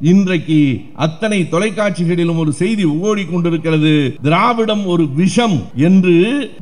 இன்றைக்கு அத்தனை தொலைக்காட்சிகளிலும் ஒரு செய்தி ஓடிக்கொண்டிருக்கிறது. திராவிடம் ஒரு விஷம் என்று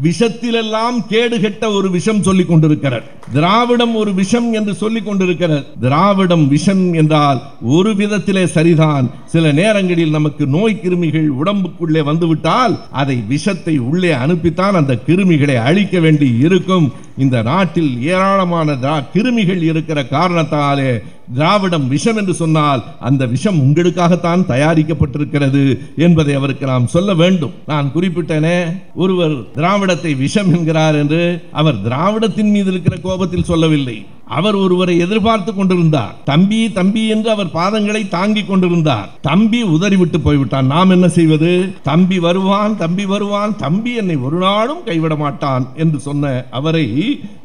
விஷத்திலெல்லாம் கேடுகெட்ட ஒரு விஷம் சொல்லிக் கொண்டிருக்கிறார் திராவிடம் ஒரு விஷம் என்று சொல்லிக் கொண்டிருக்கிறார் திராவிடம் விஷம் என்றால் ஒரு விதத்திலே சரிதான். சில நேரங்களில் நமக்கு நோய் கிருமிகள் உடம்புக்குள்ளே வந்துவிட்டால் அதை விஷத்தை உள்ளே அனுப்பித்தான் அந்த கிருமிகளை அழிக்க வேண்டி இருக்கும். இந்த நாட்டில் ஏராளமான கிருமிகள் இருக்கிற காரணத்தாலே திராவிடம் விஷம் என்று சொன்னால் அந்த விஷம் உங்களுக்காகத்தான் தயாரிக்கப்பட்டிருக்கிறது என்பதை அவருக்கு நாம் சொல்ல வேண்டும். நான் குறிப்பிட்டேனே ஒருவர் திராவிடத்தை விஷம் என்கிறார் என்று அவர் திராவிடத்தின் மீது இருக்கிற கோபத்தில் சொல்லவில்லை. அவர் ஒருவரை எதிர்பார்த்து கொண்டிருந்தார். தம்பி தம்பி என்று அவர் பாதங்களை தாங்கிக் கொண்டிருந்தார். தம்பி உதறிவிட்டு போய்விட்டான். நாம் என்ன செய்வது? தம்பி வருவான் தம்பி வருவான் தம்பி என்னை ஒரு நாளும் கைவிட மாட்டான் என்று சொன்ன அவரை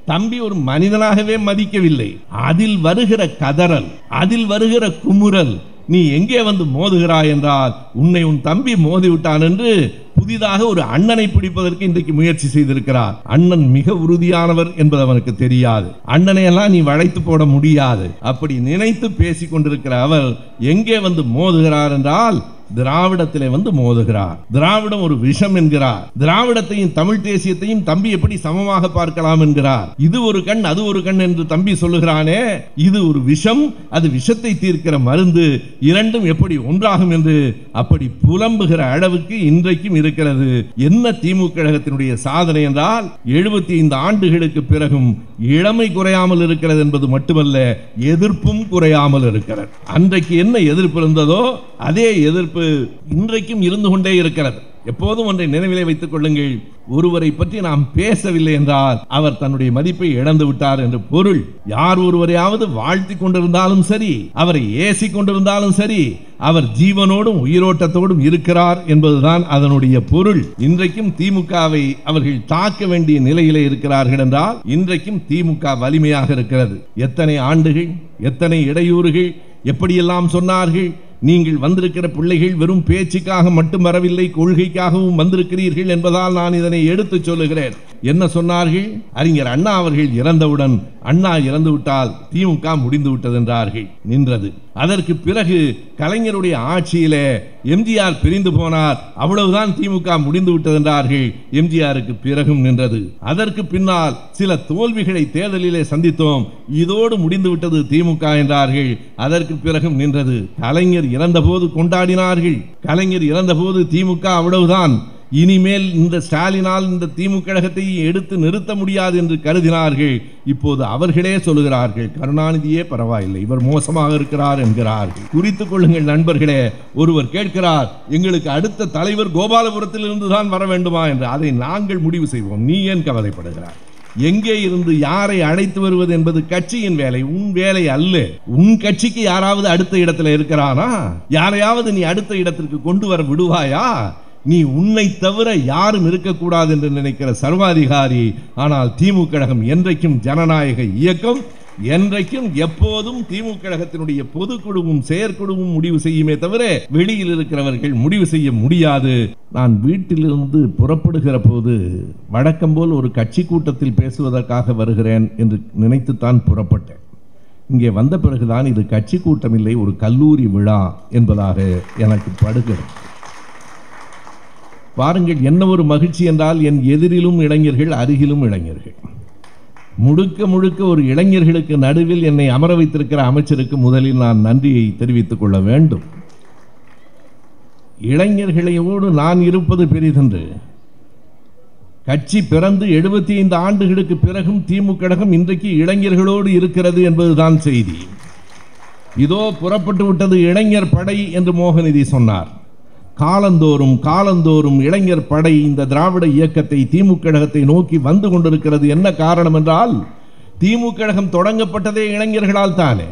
தம்பி ஒரு மனிதனாகவே மதிக்கவில்லை. அதில் வருகிற கதறல் அதில் வருகிற குமுறல் நீ எங்கே வந்து மோதுகிறாய் என்றால் உன்னை உன் தம்பி மோதி விட்டான் என்று புதிதாக ஒரு அண்ணனை பிடிப்பதற்கு இன்றைக்கு முயற்சி செய்திருக்கிறார். அண்ணன் மிக உறுதியானவர் என்பது அவனுக்கு தெரியாது. அண்ணனை எல்லாம் நீ வளைத்து போட முடியாது. அப்படி நினைத்து பேசிக் கொண்டிருக்கிற அவர் எங்கே வந்து மோதுகிறார் என்றால் திராவிடத்திலே வந்து மோதுகிறார். திராவிடம் ஒரு விஷம் என்கிறார். திராவிடத்தையும் தமிழ் தேசியத்தையும் தம்பி எப்படி சமமாக பார்க்கலாம் என்கிறார். இது ஒரு கண் அது ஒரு கண் என்று தம்பி சொல்லுகிறானே. இது ஒரு விஷம் அது விஷத்தை தீர்க்கிற மருந்து. இரண்டும் எப்படி ஒன்றாகும் என்று அப்படி புலம்புகிற அளவுக்கு இன்றைக்கும் இருக்கிறது. என்ன திமுக கழகத்தினுடைய சாதனை என்றால் எழுபத்தி ஐந்து ஆண்டுகளுக்கு பிறகும் இளமை குறையாமல் இருக்கிறது என்பது மட்டுமல்ல எதிர்ப்பும் குறையாமல் இருக்கிறது. அன்றைக்கு என்ன எதிர்ப்பு இருந்ததோ அதே எதிர்ப்பு இன்றைக்கும் இருந்து கொண்டே இருக்கிறது. எப்போதும் ஒன்றை நினைவிலே வைத்துக் கொள்ளுங்கள் ஒருவரை பற்றி நாம் பேசவில்லை என்றால் அவர் தன்னுடைய மதிப்பை இழந்து விட்டார் என்று பொருள். யார் ஒருவரையாவது வாழ்த்தி கொண்டிருந்தாலும் சரி அவரை ஏசி கொண்டிருந்தாலும் சரி அவர் ஜீவனோடும் உயிரோட்டத்தோடும் இருக்கிறார் என்பதுதான் அதனுடைய பொருள். இன்றைக்கும் திமுகவை அவர்கள் தாக்க வேண்டிய நிலையிலே இருக்கிறார்கள் என்றால் இன்றைக்கும் திமுக வலிமையாக இருக்கிறது. எத்தனை ஆண்டுகள் எத்தனை இடையூறுகள் எப்படியெல்லாம் சொன்னார்கள் நீங்கள் வந்திருக்கிற பிள்ளைகள் வெறும் பேச்சுக்காக மட்டும் வரவில்லை கொள்கைக்காகவும் வந்திருக்கிறீர்கள் என்பதால் நான் இதனை எடுத்துச் சொல்லுகிறேன். என்ன சொன்னார்கள்? அறிஞர் அண்ணா அவர்கள் இறந்தவுடன் அண்ணா இறந்து விட்டால் திமுக முடிந்து விட்டது என்றார்கள். நின்றது. அதற்கு பிறகு கலைஞருடைய ஆட்சியிலே எம்ஜிஆர் பிரிந்து போனார். அவ்வளவுதான் திமுக முடிந்து விட்டது என்றார்கள். எம்ஜிஆருக்கு பிறகும் நின்றது. அதற்கு பின்னால் சில தோல்விகளை தேர்தலிலே சந்தித்தோம். இதோடு முடிந்து விட்டது திமுக என்றார்கள். அதற்கு பிறகும் நின்றது. கலைஞர் இறந்தபோது கொண்டாடினார்கள். கலைஞர் இறந்தபோது திமுக அவ்வளவுதான். இனிமேல் இந்த ஸ்டாலினால் இந்த திமுக கழகத்தை எடுத்து நிறுத்த முடியாது என்று கருதினார்கள். இப்போது அவர்களே சொல்லுகிறார்கள் கருணாநிதியே பரவாயில்லை இவர் மோசமாக இருக்கிறார் என்கிறார்கள். குறித்துக் கொள்ளுங்கள் நண்பர்களே ஒருவர் கேட்கிறார் எங்களுக்கு அடுத்த தலைவர் கோபாலபுரத்தில் இருந்துதான் வர வேண்டுமா? என்று. அதை நாங்கள் முடிவு செய்வோம். நீ ஏன் கவலைப்படுகிறார் எங்கே இருந்து யாரை அழைத்து வருவது என்பது கட்சியின் வேலை உன் வேலை அல்ல. உன் கட்சிக்கு யாராவது அடுத்த இடத்துல இருக்கிறானா? யாரையாவது நீ அடுத்த இடத்திற்கு கொண்டு வர விடுவாயா? நீ உன்னை தவிர யாரும் இருக்கக்கூடாது என்று நினைக்கிற சர்வாதிகாரி ஆனால் திமுக கழகம் என்றைக்கும் ஜனநாயக இயக்கம் என்றைக்கும் எப்போதும் திமுக கழகத்தினுடைய பொதுக்குழுவும் செயற்குழுவும் முடிவு செய்யுமே தவிர வெளியில் இருக்கிறவர்கள் முடிவு செய்ய முடியாது. நான் வீட்டிலிருந்து புறப்படுகிற போது வழக்கம் போல் ஒரு கட்சி கூட்டத்தில் பேசுவதற்காக வருகிறேன் என்று நினைத்துத்தான் புறப்பட்டேன். இங்கே வந்த பிறகுதான் இது கட்சி கூட்டம் இல்லை ஒரு கல்லூரி விழா என்பதாக எனக்கு படுகிறது. பாருங்கள் என்ன ஒரு மகிழ்ச்சி என்றால் என் எதிரிலும் இளைஞர்கள் அருகிலும் இளைஞர்கள். முழுக்க முழுக்க ஒரு இளைஞர்களுக்கு நடுவில் என்னை அமர வைத்திருக்கிற அமைச்சருக்கு முதலில் நான் நன்றியை தெரிவித்துக் கொள்ள வேண்டும். இளைஞர்களையோடு நான் இருப்பது பெரிதென்று. கட்சி பிறந்து எழுபத்தி ஐந்து ஆண்டுகளுக்கு பிறகும் திமுக கழகம் இன்றைக்கு இளைஞர்களோடு இருக்கிறது என்பதுதான் செய்தி. இதோ புறப்பட்டு விட்டது இளைஞர் படை என்று மோகநிதி சொன்னார். காலந்தோறும் காலந்தோறும் இளைஞர் படை இந்த திராவிட இயக்கத்தை திமுக கழகத்தை நோக்கி வந்து கொண்டிருக்கிறது என்ன காரணம் என்றால் திமுக கழகம் தொடங்கப்பட்டதே இளைஞர்களால் தானே.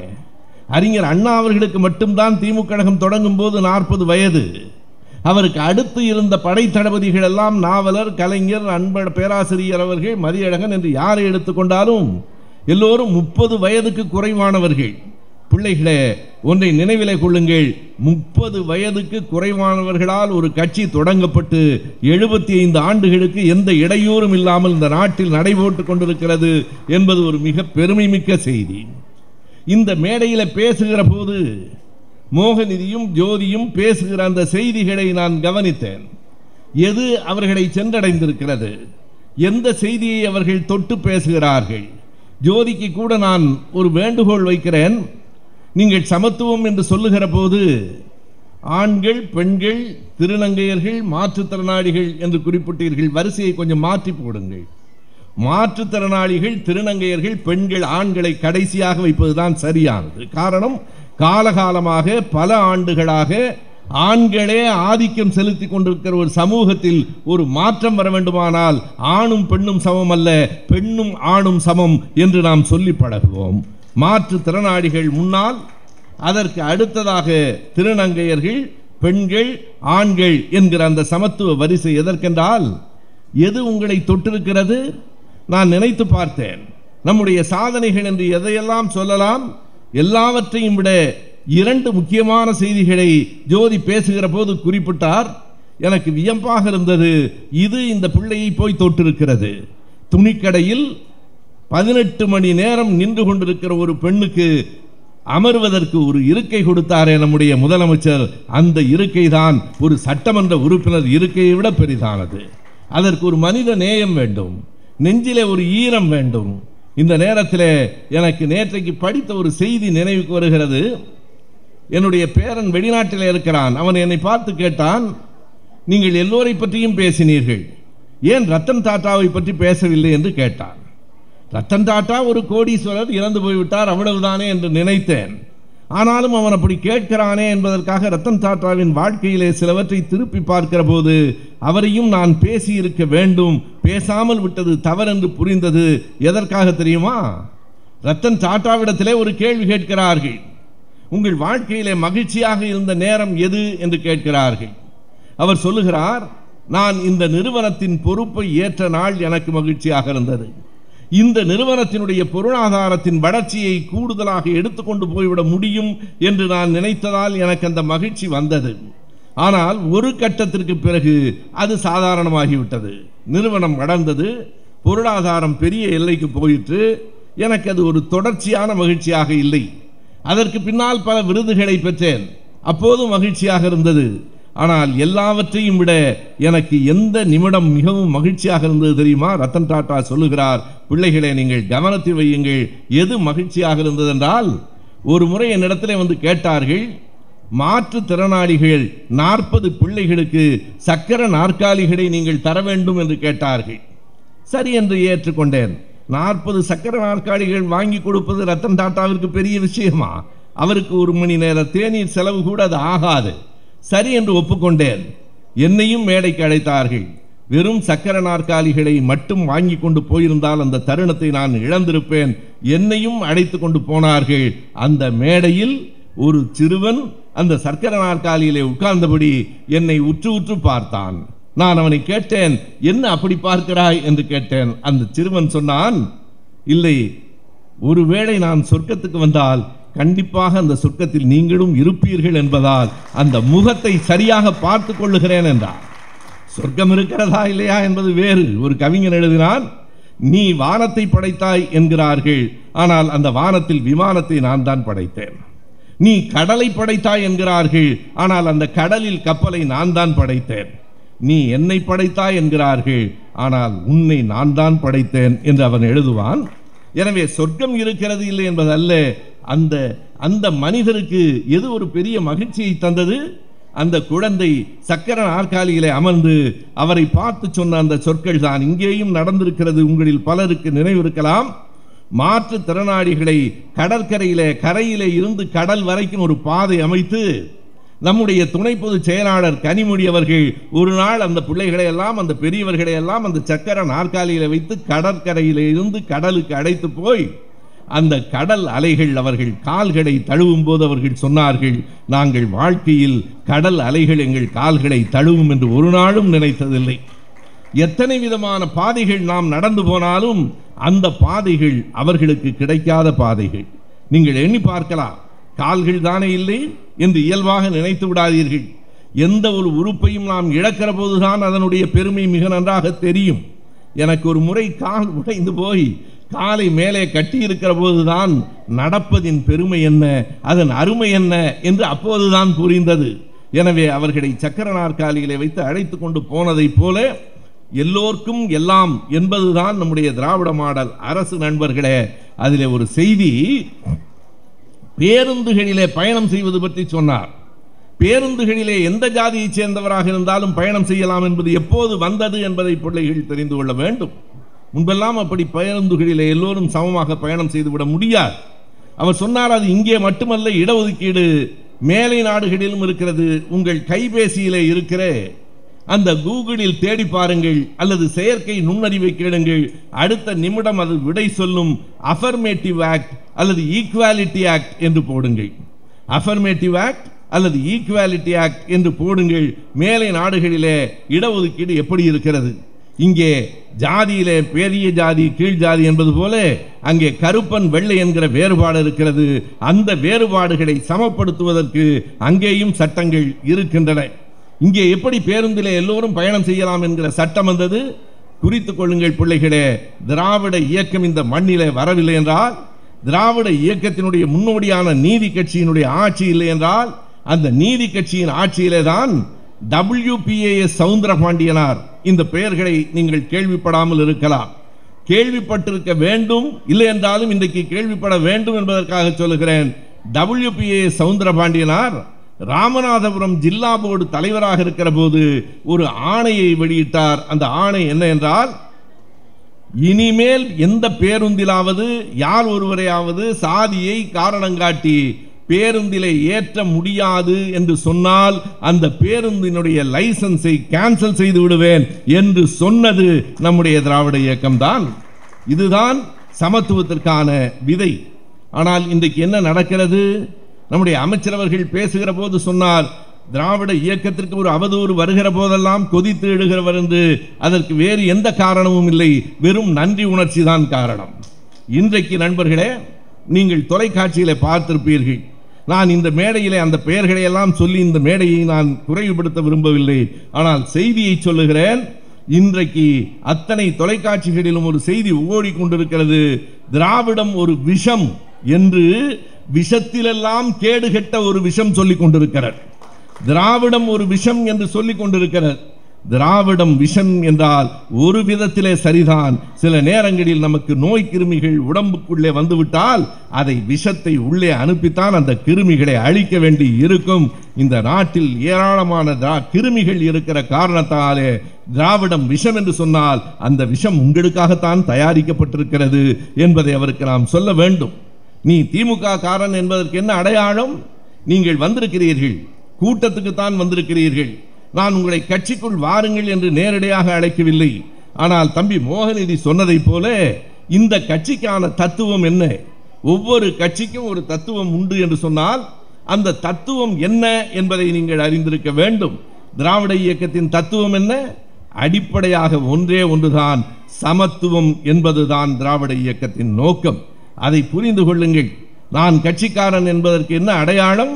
அறிஞர் அண்ணா அவர்களுக்கு மட்டும்தான் திமுக கழகம் தொடங்கும் போது நாற்பது வயது. அவருக்கு அடுத்து இருந்த படை தளபதிகள் எல்லாம் நாவலர் கலைஞர் அன்ப பேராசிரியர் அவர்கள் மதியழகன் என்று யாரை எடுத்துக்கொண்டாலும் எல்லோரும் முப்பது வயதுக்கு குறைவானவர்கள். பிள்ளைகளே ஒன்றை நினைவிலே கொள்ளுங்கள். முப்பது வயதுக்கு குறைவானவர்களால் ஒரு கட்சி தொடங்கப்பட்டு எழுபத்தி ஐந்து ஆண்டுகளுக்கு எந்த இடையூறும் இல்லாமல் இந்த நாட்டில் நடைபோட்டு கொண்டிருக்கிறது என்பது ஒரு மிக பெருமை மிக்க செய்தி. இந்த மேடையில் பேசுகிற போது மோகநிதியும் ஜோதியும் பேசுகிற அந்த செய்திகளை நான் கவனித்தேன். எது அவர்களை சென்றடைந்திருக்கிறது? எந்த செய்தியை அவர்கள் தொட்டு பேசுகிறார்கள்? ஜோதிக்கு கூட நான் ஒரு வேண்டுகோள் வைக்கிறேன். நீங்கள் சமத்துவம் என்று சொல்லுகிற போது ஆண்கள் பெண்கள் திருநங்கையர்கள் மாற்றுத்திறனாளிகள் என்று குறிப்பிட்டீர்கள் வரிசையை கொஞ்சம் மாற்றி போடுங்கள். மாற்றுத்திறனாளிகள் திருநங்கையர்கள் பெண்கள் ஆண்களை கடைசியாக வைப்பதுதான் சரியானது. காரணம் காலகாலமாக பல ஆண்டுகளாக ஆண்களே ஆதிக்கம் செலுத்தி கொண்டிருக்கிற ஒரு சமூகத்தில் ஒரு மாற்றம் வர வேண்டுமானால் ஆணும் பெண்ணும் சமம் அல்ல பெண்ணும் ஆணும் சமம் என்று நாம் சொல்லி பழகுவோம். மாற்றுத்திறனாளிகள் முன்னால் அதற்கு அடுத்ததாக திருநங்கையர்கள் பெண்கள் ஆண்கள் என்கிற அந்த சமத்துவ வரிசை எதற்கென்றால் எது உங்களை தொட்டிருக்கிறது? நான் நினைத்து பார்த்தேன். நம்முடைய சாதனைகள் என்று எதையெல்லாம் சொல்லலாம்? எல்லாவற்றையும் விட இரண்டு முக்கியமான செய்திகளை ஜோதி பேசுகிற போது குறிப்பிட்டார். எனக்கு வியப்பாக இருந்தது இது இந்த பிள்ளையை போய் தொட்டிருக்கிறது. துணிக்கடையில் பதினெட்டு மணி நேரம் நின்று கொண்டிருக்கிற ஒரு பெண்ணுக்கு அமர்வதற்கு ஒரு இருக்கை கொடுத்தாரே நம்முடைய முதலமைச்சர். அந்த இருக்கை தான் ஒரு சட்டமன்ற உறுப்பினர் இருக்கையை விட பெரிதானது. அதற்கு ஒரு மனித நேயம் வேண்டும். நெஞ்சிலே ஒரு ஈரம் வேண்டும். இந்த நேரத்தில் எனக்கு நேற்றைக்கு படித்த ஒரு செய்தி நினைவுக்கு வருகிறது. என்னுடைய பேரன் வெளிநாட்டில் இருக்கிறான். அவன் என்னை பார்த்து கேட்டான் நீங்கள் எல்லோரை பற்றியும் பேசினீர்கள். ஏன் ரத்தன் டாட்டாவை பற்றி பேசவில்லை? என்று கேட்டான். ரத்தன் டாட்டா ஒரு கோடீஸ்வரர் இறந்து போய்விட்டார் அவ்வளவுதானே என்று நினைத்தேன். ஆனாலும் அவன் அப்படி கேட்கிறானே என்பதற்காக ரத்தன் டாட்டாவின் வாழ்க்கையிலே சிலவற்றை திருப்பி பார்க்கிற போது அவரையும் நான் பேசியிருக்க வேண்டும் பேசாமல் விட்டது தவறென்று புரிந்தது. எதற்காக தெரியுமா? ரத்தன் டாட்டாவிடத்திலே ஒரு கேள்வி கேட்கிறார்கள். உங்கள் வாழ்க்கையிலே மகிழ்ச்சியாக இருந்த நேரம் எது என்று கேட்கிறார்கள். அவர் சொல்லுகிறார் நான் இந்த நிறுவனத்தின் பொறுப்பை ஏற்ற நாள் எனக்கு மகிழ்ச்சியாக இருந்தது. இந்த நிறுவனத்தினுடைய பொருளாதாரத்தின் வளர்ச்சியை கூடுதலாக எடுத்துக்கொண்டு போய்விட முடியும் என்று நான் நினைத்ததால் எனக்கு அந்த மகிழ்ச்சி வந்தது. ஆனால் ஒரு கட்டத்திற்கு பிறகு அது சாதாரணமாகிவிட்டது. நிறுவனம் வளர்ந்தது பொருளாதாரம் பெரிய எல்லைக்கு போயிற்று எனக்கு அது ஒரு தொடர்ச்சியான மகிழ்ச்சியாக இல்லை. அதற்கு பின்னால் பல விருதுகளை பெற்றேன். அப்போதும் மகிழ்ச்சியாக இருந்தது. ஆனால் எல்லாவற்றையும் விட எனக்கு எந்த நிமிடம் மிகவும் மகிழ்ச்சியாக இருந்தது தெரியுமா? ரத்தன் டாட்டா சொல்லுகிறார் பிள்ளைகளை நீங்கள் கவனத்தில் வையுங்கள். எது மகிழ்ச்சியாக இருந்தது என்றால் ஒரு முறை என்னிடத்திலே வந்து கேட்டார்கள் மாற்றுத்திறனாளிகள் நாற்பது பிள்ளைகளுக்கு சக்கர நாற்காலிகளை நீங்கள் தர வேண்டும் என்று கேட்டார்கள். சரி என்று ஏற்றுக்கொண்டேன். நாற்பது சக்கர நாற்காலிகள் வாங்கி கொடுப்பது ரத்தன் டாட்டாவிற்கு பெரிய விஷயமா? அவருக்கு ஒரு மணி நேர தேநீர் செலவு கூட அது ஆகாது. சரி என்று ஒப்புக்கொண்டேன். என்னையும் மேடைக்கு அழைத்தார்கள். வெறும் சக்கர நாற்காலிகளை மட்டும் வாங்கி கொண்டு போயிருந்தால் அந்த தருணத்தை நான் இழந்திருப்பேன். என்னையும் அழைத்து கொண்டு போனார்கள். அந்த மேடையில் ஒரு சிறுவன் அந்த சர்க்கர நாற்காலியிலே உட்கார்ந்தபடி என்னை உற்று உற்று பார்த்தான். நான் அவனை கேட்டேன் என்ன அப்படி பார்க்கிறாய்? என்று கேட்டேன். அந்த சிறுவன் சொன்னான் இல்லை ஒருவேளை நான் சொர்க்கத்துக்கு வந்தால் கண்டிப்பாக அந்த சொர்க்கத்தில் நீங்களும் இருப்பீர்கள் என்பதால் அந்த முகத்தை சரியாக பார்த்து கொள்ளுகிறேன் என்றார். சொர்க்கம் இருக்கிறதா இல்லையா என்பது வேறு. ஒரு கவிஞன் எழுதினான் நீ வானத்தை படைத்தாய் என்கிறார்கள். ஆனால் அந்த வானத்தில் விமானத்தை நான் தான் படைத்தேன். நீ கடலை படைத்தாய் என்கிறார்கள். ஆனால் அந்த கடலில் கப்பலை நான் தான் படைத்தேன். நீ என்னை படைத்தாய் என்கிறார்கள். ஆனால் உன்னை நான் தான் படைத்தேன் என்று அவன் எழுதுவான். எனவே சொர்க்கம் இருக்கிறது இல்லை என்பதல்ல. அந்த அந்த மனிதருக்கு எது ஒரு பெரிய மகிழ்ச்சியை தந்தது? அந்த குழந்தை சக்கர நாற்காலியிலே அமர்ந்து அவரை பார்த்து சொன்ன அந்த சொற்கள் தான். இங்கேயும் நடந்திருக்கிறது உங்களில் பலருக்கு நினைவிருக்கலாம். மாற்றுத்திறனாளிகளை கடற்கரையிலே கரையிலே இருந்து கடல் வரைக்கும் ஒரு பாதை அமைத்து நம்முடைய துணை பொதுச் செயலாளர் கனிமொழி அவர்கள் ஒரு நாள் அந்த பிள்ளைகளை எல்லாம் அந்த பெரியவர்களை எல்லாம் அந்த சக்கர நாற்காலியில வைத்து கடற்கரையில இருந்து கடலுக்கு அடைத்து போய் அந்த கடல் அலைகள் அவர்கள் கால்களை தழுவும் போது அவர்கள் சொன்னார்கள் நாங்கள் வாழ்க்கையில் கடல் அலைகள் எங்கள் கால்களை தழுவும் என்று ஒரு நாளும் நினைத்ததில்லை. எத்தனை விதமான பாதைகள் நாம் நடந்து போனாலும் அந்த பாதைகள் அவர்களுக்கு கிடைக்காத பாதைகள். நீங்கள் எண்ணி பார்க்கலாம் கால்கள் தானே இல்லை என்று இயல்பாக நினைத்து விடாதீர்கள். எந்த ஒரு உறுப்பையும் நாம் இழக்கிற போதுதான் அதனுடைய பெருமை மிக நன்றாக தெரியும். எனக்கு ஒரு முறை கால் உடைந்து போய் காலை மேலே கட்டி இருக்கிற போதுதான் நடப்பதின் பெருமை என்ன அதன் அருமை என்ன என்று அப்போதுதான் புரிந்தது. எனவே அவர்களை சக்கர நாற்காலியிலே வைத்து அழைத்து கொண்டு போனதைப் போல எல்லோர்க்கும் எல்லாம் என்பதுதான் நம்முடைய திராவிட மாடல் அரசு நண்பர்களே. அதிலே ஒரு செய்தி பேருந்துகளிலே பயணம் செய்வது பற்றி சொன்னார். பேருந்துகளிலே எந்த ஜாதியைச் சேர்ந்தவராக இருந்தாலும் பயணம் செய்யலாம் என்பது எப்போது வந்தது என்பதை பிள்ளைகள் தெரிந்து கொள்ள வேண்டும். முன்பெல்லாம் அப்படி பேருந்துகளிலே எல்லோரும் சமமாக பயணம் செய்துவிட முடியாது. அவர் சொன்னார் அது இங்கே மட்டுமல்ல இடஒதுக்கீடு மேலை நாடுகளிலும் இருக்கிறது. உங்கள் கைபேசியிலே இருக்கிற. அந்த கூகுளில் தேடி பாருங்கள் அல்லது செயற்கை நுண்ணறிவை கேளுங்கள். அடுத்த நிமிடம் அது விடை சொல்லும் அஃபர்மேட்டிவ் ஆக்ட் அல்லது ஈக்குவாலிட்டி ஆக்ட் என்று போடுங்கள். அஃபர்மேட்டிவ் ஆக்ட் அல்லது ஈக்குவாலிட்டி ஆக்ட் என்று போடுங்கள். மேலை நாடுகளிலே இடஒதுக்கீடு எப்படி இருக்கிறது? இங்கே ஜாதியிலே பெரிய ஜாதி கீழ் ஜாதி என்பது போல அங்கே கருப்பன் வெள்ளை என்கிற வேறுபாடு இருக்கிறது. அந்த வேறுபாடுகளை சமப்படுத்துவதற்கு அங்கேயும் சட்டங்கள் இருக்கின்றன. இங்கே எப்படி பேருந்திலே எல்லோரும் பயணம் செய்யலாம் என்கிற சட்டம் வந்தது? குறித்து கொள்ளுங்கள் பிள்ளைகளே திராவிட இயக்கம் இந்த மண்ணிலே வரவில்லை என்றால் திராவிட இயக்கத்தினுடைய முன்னோடியான நீதி கட்சியினுடைய ஆட்சி இல்லை என்றால் அந்த நீதி கட்சியின் ஆட்சியிலே தான் டபிள்யூபிஏஎஸ் சவுந்தரபாண்டியனார் இந்த பெயர்களை நீங்கள் கேள்விப்படாமல் இருக்கலாம். கேள்விப்பட்டிருக்க வேண்டும் இல்லை என்றாலும் இன்றைக்கு கேள்விப்பட வேண்டும் என்பதற்காக சொல்லுகிறேன். W P A Soundarapandianar Ramanathapuram Jilla board தலைவராக இருக்கிற போது ஒரு ஆணையை வெளியிட்டார். அந்த ஆணை என்ன என்றால் இனிமேல் எந்த பேருந்திலாவது யார் ஒருவரையாவது சாதியை காரணம் காட்டி பேருந்திலே ஏற்ற முடியாது என்று சொன்னால் அந்த பேருந்தினுடைய லைசன்ஸை கேன்சல் செய்து விடுவேன் என்று சொன்னது நம்முடைய திராவிட இயக்கம்தான். இதுதான் சமத்துவத்திற்கான விதை. ஆனால் இன்றைக்கு என்ன நடக்கிறது? நம்முடைய அமைச்சரவர்கள் பேசுகிற போது சொன்னார் திராவிட இயக்கத்திற்கு ஒரு அவதூறு வருகிற போதெல்லாம் கொதித்து எழுகிறவர் என்று. அதற்கு வேறு எந்த காரணமும் இல்லை. வெறும் நன்றி உணர்ச்சி தான் காரணம். இன்றைக்கு நண்பர்களே நீங்கள் தொலைக்காட்சியில் பார்த்திருப்பீர்கள். நான் இந்த மேடையிலே அந்த பெயர்களை எல்லாம் சொல்லி இந்த மேடையை நான் குறைவுபடுத்த விரும்பவில்லை. ஆனால் செய்தியை சொல்லுகிறேன். இன்றைக்கு அத்தனை தொலைக்காட்சிகளிலும் ஒரு செய்தி ஓடிக் கொண்டிருக்கிறது திராவிடம் ஒரு விஷம் என்று விஷத்திலெல்லாம் கேடுகெட்ட ஒரு விஷம் சொல்லிக் கொண்டிருக்கிறார் திராவிடம் ஒரு விஷம் என்று சொல்லிக் கொண்டிருக்கிறார் திராவிடம் விஷம் என்றால் ஒரு விதத்திலே சரிதான். சில நேரங்களில் நமக்கு நோய் கிருமிகள் உடம்புக்குள்ளே வந்துவிட்டால் அதை விஷத்தை உள்ளே அனுப்பித்தான் அந்த கிருமிகளை அழிக்க வேண்டி இருக்கும். இந்த நாட்டில் ஏராளமான திரா- கிருமிகள் இருக்கிற காரணத்தாலே திராவிடம் விஷம் என்று சொன்னால் அந்த விஷம் உங்களுக்காகத்தான் தயாரிக்கப்பட்டிருக்கிறது என்பதை அவருக்கு நாம் சொல்ல வேண்டும். நீ திமுக காரன் என்பதற்கு என்ன அடையாளம்? நீங்கள் வந்திருக்கிறீர்கள். கூட்டத்துக்கு தான் வந்திருக்கிறீர்கள். நான் உங்களை கட்சிக்குள் வாருங்கள் என்று நேரடியாக அழைக்கவில்லை. ஆனால் தம்பி மோகநிதி சொன்னதைப் போல இந்த கட்சிக்கான தத்துவம் என்ன? ஒவ்வொரு கட்சிக்கும் ஒரு தத்துவம் உண்டு என்று சொன்னால் அந்த தத்துவம் என்ன என்பதை நீங்கள் அறிந்திருக்க வேண்டும். திராவிட இயக்கத்தின் தத்துவம் என்ன? அடிப்படையாக ஒன்றே ஒன்றுதான் சமத்துவம் என்பதுதான் திராவிட இயக்கத்தின் நோக்கம். அதை புரிந்து கொள்ளுங்கள். நான் கட்சிக்காரன் என்பதற்கு என்ன அடையாளம்?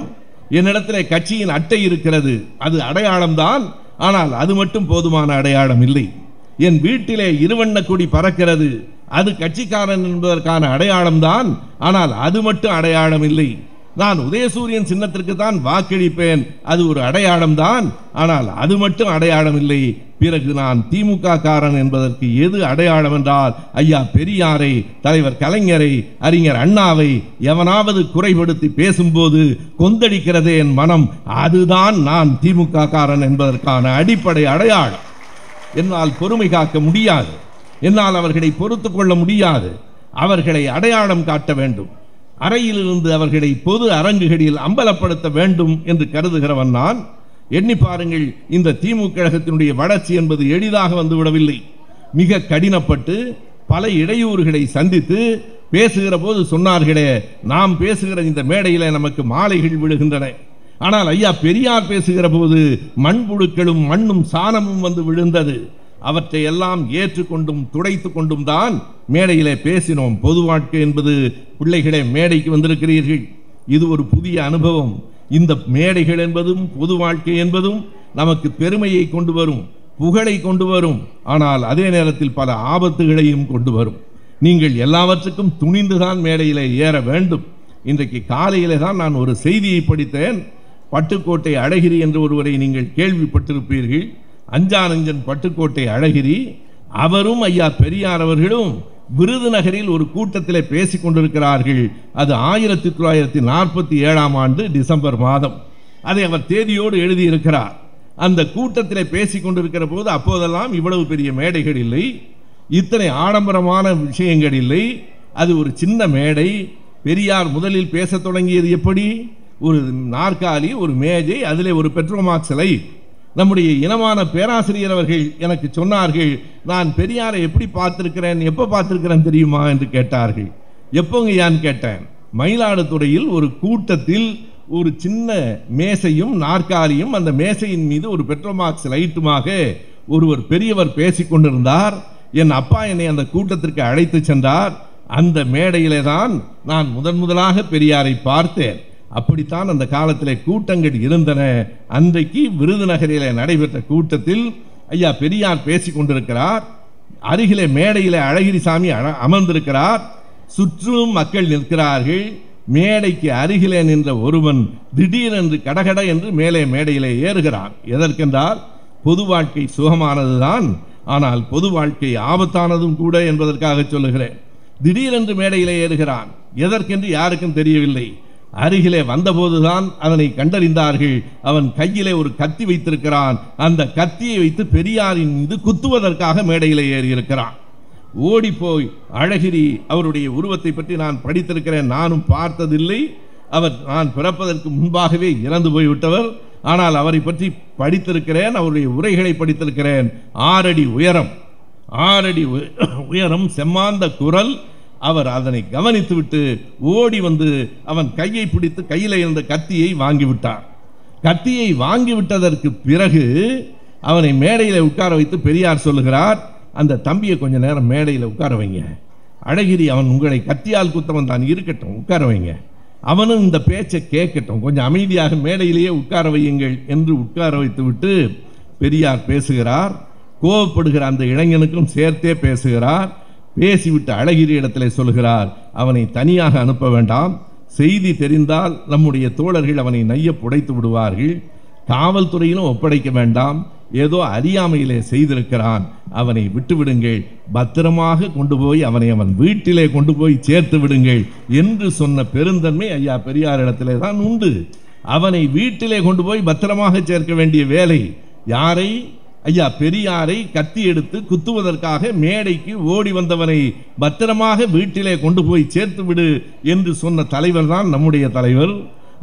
என்னிடத்தில் கட்சியின் அட்டை இருக்கிறது. அது அடையாளம்தான். ஆனால் அது மட்டும் போதுமான அடையாளம் இல்லை. என் வீட்டிலே இருவண்ண கொடி பறக்கிறது. அது கட்சிக்காரன் என்பதற்கான அடையாளம்தான். ஆனால் அது மட்டும் அடையாளம் இல்லை. நான் உதயசூரியன் சின்னத்திற்கு தான் வாக்களிப்பேன். அது ஒரு அடையாளம் தான் ஆனால் அது மட்டும் அடையாளம் இல்லை பிறகு நான் திமுக காரன் என்பதற்கு எது அடையாளம் என்றால் ஐயா பெரியாரை தலைவர் கலைஞரை அறிஞர் அண்ணாவை எவனாவது குறைபடுத்தி பேசும்போது கொந்தளிக்கிறதே என் மனம். அதுதான் நான் திமுக காரன் என்பதற்கான அடிப்படை அடையாளம். என்னால் பொறுமை காக்க முடியாது. என்னால் அவர்களை பொறுத்து கொள்ள முடியாது. அவர்களை அடையாளம் காட்ட வேண்டும். அறையிலிருந்து அவர்களை பொது அரங்குகளில் அம்பலப்படுத்த வேண்டும் என்று கருதுகிறவன் நான். எண்ணி பாருங்கள் இந்த திமுக கழகத்தினுடைய வளர்ச்சி என்பது எளிதாக வந்துவிடவில்லை. மிக கடினப்பட்டு பல இடையூறுகளை சந்தித்து பேசுகிற போது சொன்னார்களே நாம் பேசுகிற இந்த மேடையில் நமக்கு மாலைகள் விழுகின்றன. ஆனால் ஐயா பெரியார் பேசுகிற போது மண்புழுக்களும் மண்ணும் சாணமும் வந்து விழுந்தது. அவற்றை எல்லாம் ஏற்றுக்கொண்டும் துடைத்து கொண்டும் தான் மேடையிலே பேசினோம். பொது வாழ்க்கை என்பது பிள்ளைகளே மேடைக்கு வந்திருக்கிறீர்கள். இது ஒரு புதிய அனுபவம். இந்த மேடைகள் என்பதும் பொது வாழ்க்கை என்பதும் நமக்கு பெருமையை கொண்டு வரும் புகழை கொண்டு வரும். ஆனால் அதே நேரத்தில் பல ஆபத்துகளையும் கொண்டு வரும். நீங்கள் எல்லாவற்றுக்கும் துணிந்துதான் மேடையிலே ஏற வேண்டும். இன்றைக்கு காலையிலே தான் நான் ஒரு செய்தியை படித்தேன். பட்டுக்கோட்டை அழகிரி என்று ஒருவரை நீங்கள் கேள்விப்பட்டிருப்பீர்கள். அஞ்சானஞ்சன் பட்டுக்கோட்டை அழகிரி அவரும் ஐயா பெரியார் அவர்களும் விருதுநகரில் ஒரு கூட்டத்தில் பேசிக் கொண்டிருக்கிறார்கள். அது ஆயிரத்தி தொள்ளாயிரத்தி நாற்பத்தி ஏழாம் ஆண்டு டிசம்பர் மாதம். அதை அவர் தேதியோடு எழுதியிருக்கிறார். அந்த கூட்டத்தில் பேசிக் கொண்டிருக்கிற போது அப்போதெல்லாம் இவ்வளவு பெரிய மேடைகள் இல்லை. இத்தனை ஆடம்பரமான விஷயங்கள் இல்லை. அது ஒரு சின்ன மேடை. பெரியார் முதலில் பேசத் தொடங்கியது எப்படி? ஒரு நாற்காலி ஒரு மேஜை அதில் ஒரு பெட்ரோமாக்ஸ் லைட் நம்முடைய இனமான பேராசிரியர் அவர்கள் எனக்கு சொன்னார்கள் நான் பெரியாரை எப்படி பார்த்துருக்கிறேன் எப்போ பார்த்துருக்கிறேன் தெரியுமா? என்று கேட்டார்கள். எப்போங்கய்யான்னு கேட்டேன். மயிலாடுதுறையில் ஒரு கூட்டத்தில் ஒரு சின்ன மேசையும் நாற்காலியும் அந்த மேசையின் மீது ஒரு பெட்ரோமாக்ஸ் லைட்டுமாக ஒருவர் பெரியவர் பேசி கொண்டிருந்தார். என் அப்பா என்னை அந்த கூட்டத்திற்கு அழைத்து சென்றார். அந்த மேடையிலே தான் நான் முதன் முதலாக பெரியாரை பார்த்தேன். அப்படித்தான் அந்த காலத்திலே கூட்டங்கள் இருந்தன. அன்றைக்கு விருதுநகரில் நடைபெற்ற கூட்டத்தில் ஐயா பெரியார் பேசிக் கொண்டிருக்கிறார். அருகிலே மேடையிலே அழகிரிசாமி அமர்ந்திருக்கிறார். சுற்றும் மக்கள் நிற்கிறார்கள். மேடைக்கு அருகிலே நின்ற ஒருவன் திடீரென்று கடகட என்று மேலே மேடையிலே ஏறுகிறான். எதற்கென்றால் பொது வாழ்க்கை சுகமானதுதான். ஆனால் பொது வாழ்க்கை ஆபத்தானதும் கூட என்பதற்காக சொல்லுகிறேன். திடீரென்று மேடையிலே ஏறுகிறான். எதற்கென்று யாருக்கும் தெரியவில்லை. அருகிலே வந்தபோதுதான் அதனை கண்டறிந்தார்கள். அவன் கையிலே ஒரு கத்தி வைத்திருக்கிறான். அந்த கத்தியை வைத்து பெரியாரின் மீது குத்துவதற்காக மேடையிலே ஏறியிருக்கிறான். ஓடி போய் அழகிரி அவருடைய உருவத்தை பற்றி நான் படித்திருக்கிறேன் நானும் பார்த்ததில்லை. அவர் நான் பிறப்பதற்கு முன்பாகவே இறந்து போய்விட்டவர். ஆனால் அவரை பற்றி படித்திருக்கிறேன் அவருடைய உரைகளை படித்திருக்கிறேன். ஆறடி உயரம். ஆறடி உயரம் செம்மாந்த குரல் அவர் அதனை கவனித்துவிட்டு ஓடி வந்து அவன் கையை பிடித்து கையில் இருந்த கத்தியை வாங்கிவிட்டார் கத்தியை வாங்கிவிட்டதற்கு பிறகு அவனை மேடையில் உட்கார வைத்து பெரியார் சொல்லுகிறார் அந்த தம்பியை கொஞ்ச நேரம் மேடையில் உட்கார வைங்க. அழகிரி அவன் உங்களை கத்தியால் குத்தவன் தான் இருக்கட்டும் உட்கார வைங்க. அவனும் இந்த பேச்சை கேட்கட்டும் கொஞ்சம் அமைதியாக மேடையிலேயே உட்கார வையுங்கள் என்று உட்கார வைத்துவிட்டு பெரியார் பேசுகிறார். கோவப்படுகிற அந்த இளைஞனுக்கும் சேர்த்தே பேசுகிறார். பேசிவிட்டு அழகிரி இடத்திலே சொல்கிறார் அவனை தனியாக அனுப்ப வேண்டாம். செய்தி தெரிந்தால் நம்முடைய தோழர்கள் அவனை நைய புடைத்து விடுவார்கள். காவல்துறையிலும் ஒப்படைக்க வேண்டாம். ஏதோ அறியாமையிலே செய்திருக்கிறான். அவனை விட்டுவிடுங்கள். பத்திரமாக கொண்டு போய் அவனை அவன் வீட்டிலே கொண்டு போய் சேர்த்து விடுங்கள். என்று சொன்ன பெருந்தன்மை ஐயா பெரியார் இடத்திலே தான் உண்டு. அவனை வீட்டிலே கொண்டு போய் பத்திரமாக சேர்க்க வேண்டிய வேலை யாரை? ஐயா பெரியாரை கத்தி எடுத்து குத்துவதற்காக மேடைக்கு ஓடி வந்தவனை பத்திரமாக வீட்டிலே கொண்டு போய் சேர்த்து விடு என்று சொன்ன தலைவர் தான் நம்முடைய தலைவர்.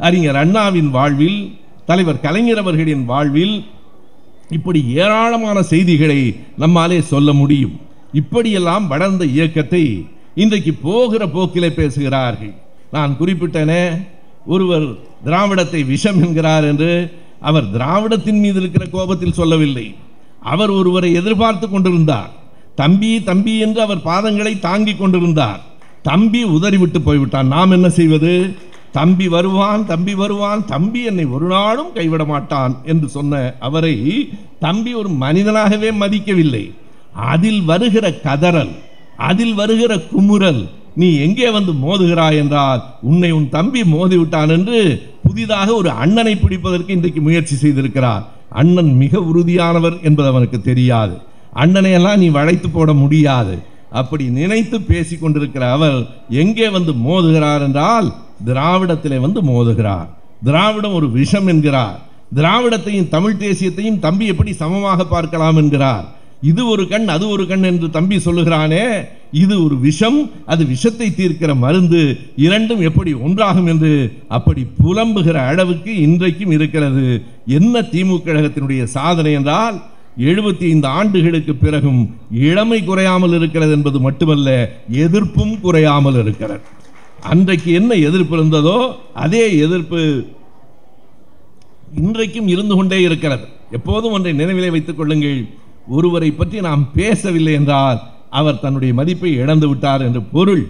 அறிஞர் அண்ணாவின் வாழ்வில் தலைவர் கலைஞர் அவர்களின் வாழ்வில் இப்படி ஏராளமான செய்திகளை நம்மாலே சொல்ல முடியும். இப்படியெல்லாம் வளர்ந்த இயக்கத்தை இன்றைக்கு போகிற போக்கிலே பேசுகிறார்கள். நான் குறிப்பிட்டனே ஒருவர் திராவிடத்தை விஷம் என்கிறார் என்று அவர் திராவிடத்தின் மீது இருக்கிற கோபத்தில் சொல்லவில்லை. அவர் ஒருவரை எதிர்பார்த்து கொண்டிருந்தார். தம்பி தம்பி என்று அவர் பாதங்களை தாங்கிக் கொண்டிருந்தார். தம்பி உதறிவிட்டு போய்விட்டான். நாம் என்ன செய்வது? தம்பி வருவான் தம்பி வருவான் தம்பி என்னை ஒரு நாளும் கைவிட மாட்டான் என்று சொன்ன அவரை தம்பி ஒரு மனிதனாகவே மதிக்கவில்லை. அதில் வருகிற கதறல் அதில் வருகிற குமுறல் நீ எங்கே வந்து மோதுகிறாய் என்றால் உன்னை உன் தம்பி மோதிவிட்டான் என்று புதிதாக ஒரு அண்ணனை பிடிப்பதற்கு இன்றைக்கு முயற்சி செய்திருக்கிறார். அண்ணன் மிக உறுதியானவர் என்பது அவனுக்கு தெரியாது. அண்ணனையெல்லாம் நீ வளைத்து போட முடியாது. அப்படி நினைத்து பேசிக் கொண்டிருக்கிற அவர் எங்கே வந்து மோதுகிறார் என்றால் திராவிடத்திலே வந்து மோதுகிறார். திராவிடம் ஒரு விஷம் என்கிறார். திராவிடத்தையும் தமிழ் தேசியத்தையும் தம்பி எப்படி சமமாக பார்க்கலாம் என்கிறார். இது ஒரு கண் அது ஒரு கண் என்று தம்பி சொல்லுகிறானே. இது ஒரு விஷம் அது விஷத்தை தீர்க்கிற மருந்து. இரண்டும் எப்படி ஒன்றாகும் என்று அப்படி புலம்புகிற அளவுக்கு இன்றைக்கும் இருக்கிறது. என்ன திமுக கழகத்தினுடைய சாதனை என்றால் எழுபத்தி ஐந்து ஆண்டுகளுக்கு பிறகும் இளமை குறையாமல் இருக்கிறது என்பது மட்டுமல்ல எதிர்ப்பும் குறையாமல் இருக்கிறது. அன்றைக்கு என்ன எதிர்ப்பு இருந்ததோ அதே எதிர்ப்பு இன்றைக்கும் இருந்து கொண்டே இருக்கிறது. எப்போதும் ஒன்றை நினைவிலே வைத்துக் கொள்ளுங்கள். ஒருவரை பற்றி நாம் பேசவில்லை என்றால் அவர் தன்னுடைய மதிப்பை இழந்து விட்டார் என்று பொருள்.